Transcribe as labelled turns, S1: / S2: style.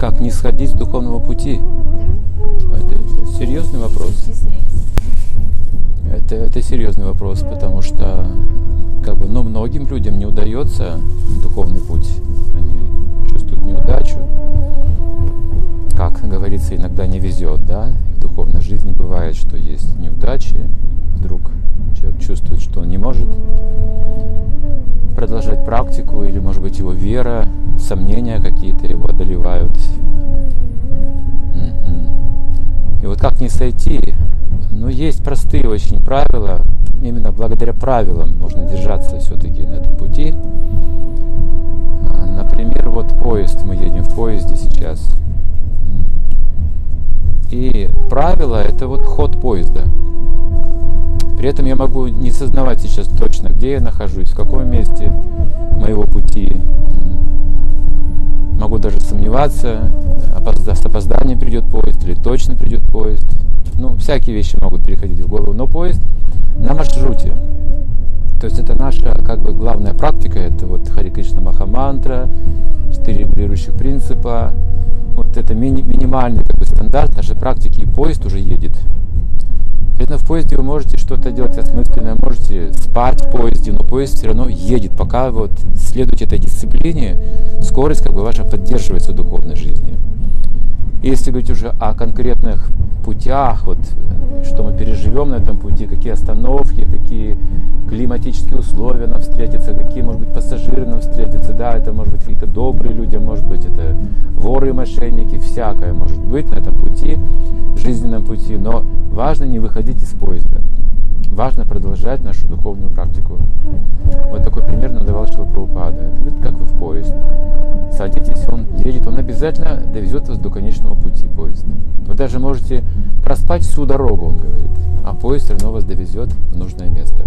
S1: как не сходить с духовного пути? Это серьезный вопрос. Это, это серьезный вопрос, потому что как бы, ну, многим людям не удается духовный путь. Они чувствуют неудачу. Как говорится, иногда не везет, да? И в духовной жизни бывает, что есть неудачи. Вдруг человек чувствует, что он не может продолжать практику, или, может быть, его вера, сомнения какие-то его одолевают. И вот как не сойти? Ну, есть простые очень правила. Именно благодаря правилам можно держаться все-таки на этом пути. А, например, вот поезд, мы едем в поезде сейчас. И правило это вот ход поезда. При этом я могу не сознавать сейчас точно, где я нахожусь, в каком месте моего сомневаться, с опозданием придет поезд или точно придет поезд. Ну, всякие вещи могут приходить в голову, но поезд на маршруте. То есть это наша как бы главная практика, это вот Хари Кришна Махамантра, четыре регулирующих принципа. Вот это мини, минимальный как бы, стандарт нашей практики, и поезд уже едет. Конечно, в поезде вы можете что-то делать осмысленное, можете спать в поезде, но поезд все равно едет. Пока вот следуете этой дисциплине, скорость как бы ваша поддерживается в духовной жизни. Если говорить уже о конкретных путях, вот, что мы переживем на этом пути, какие остановки, какие климатические условия нам встретятся, какие, может быть, пассажиры нам встретятся, да, это, может быть, какие-то добрые люди, может быть, это воры мошенники, всякое может быть на этом пути, жизненном пути, но важно не выходить из поезда. Важно продолжать нашу духовную практику. Вот такой пример нам давал Шила Прабхупада. Это как вы в поезд. Садитесь, он едет, он обязательно довезет вас до конечного пути поезда. Вы даже можете проспать всю дорогу, он говорит, а поезд все равно вас довезет в нужное место.